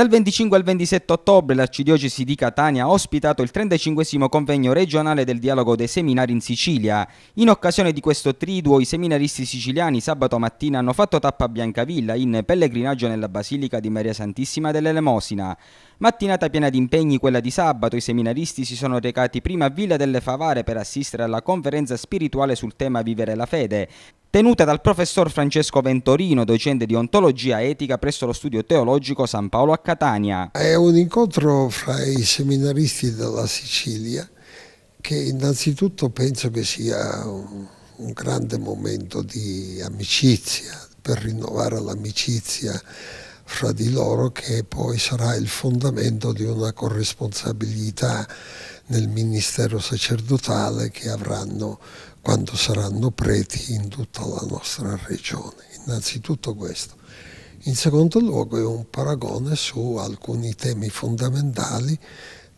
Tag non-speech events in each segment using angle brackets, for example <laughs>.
Dal 25 al 27 ottobre l'Arcidiocesi di Catania ha ospitato il 35 convegno regionale del dialogo dei seminari in Sicilia. In occasione di questo triduo i seminaristi siciliani sabato mattina hanno fatto tappa a Biancavilla in pellegrinaggio nella Basilica di Maria Santissima dell'Elemosina. Mattinata piena di impegni quella di sabato, i seminaristi si sono recati prima a Villa delle Favare per assistere alla conferenza spirituale sul tema Vivere la fede, tenuta dal professor Francesco Ventorino, docente di ontologia etica presso lo studio teologico San Paolo a Catania. È un incontro fra i seminaristi della Sicilia che innanzitutto penso che sia un, un grande momento di amicizia, per rinnovare l'amicizia fra di loro che poi sarà il fondamento di una corresponsabilità nel ministero sacerdotale che avranno quando saranno preti in tutta la nostra regione. Innanzitutto questo. In secondo luogo è un paragone su alcuni temi fondamentali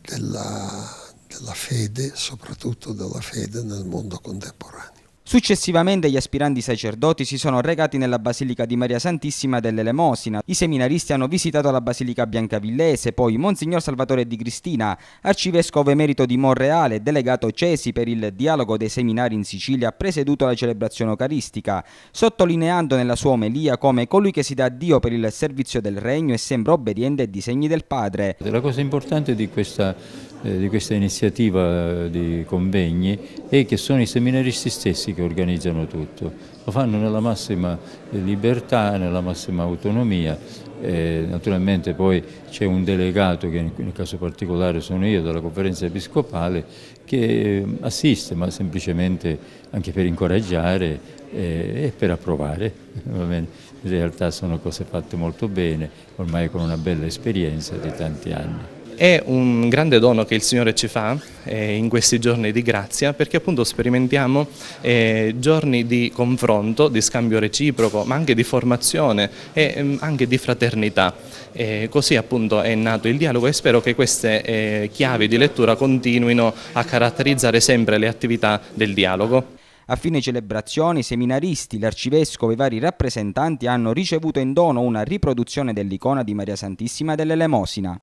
della, della fede, soprattutto della fede nel mondo contemporaneo. Successivamente gli aspiranti sacerdoti si sono recati nella Basilica di Maria Santissima dell'Elemosina. I seminaristi hanno visitato la Basilica Biancavillese, poi Monsignor Salvatore di Cristina, arcivescovo emerito di Monreale, delegato Cesi per il dialogo dei seminari in Sicilia, ha presieduto la celebrazione eucaristica, sottolineando nella sua omelia come colui che si dà a Dio per il servizio del regno e sembra obbediente ai disegni del Padre. La cosa importante di questa, eh, di questa iniziativa di convegni è che sono i seminaristi stessi che organizzano tutto. Lo fanno nella massima libertà, nella massima autonomia. Eh, naturalmente poi c'è un delegato, che nel caso particolare sono io, della conferenza episcopale, che assiste, ma semplicemente anche per incoraggiare eh, e per approvare. <laughs> In realtà sono cose fatte molto bene, ormai con una bella esperienza di tanti anni. È un grande dono che il Signore ci fa eh, in questi giorni di grazia perché appunto sperimentiamo eh, giorni di confronto, di scambio reciproco, ma anche di formazione e eh, anche di fraternità. così appunto è nato il dialogo e spero che queste eh, chiavi di lettura continuino a caratterizzare sempre le attività del dialogo. A fine celebrazioni, seminaristi, l'arcivescovo e i vari rappresentanti hanno ricevuto in dono una riproduzione dell'icona di Maria Santissima dell'Elemosina.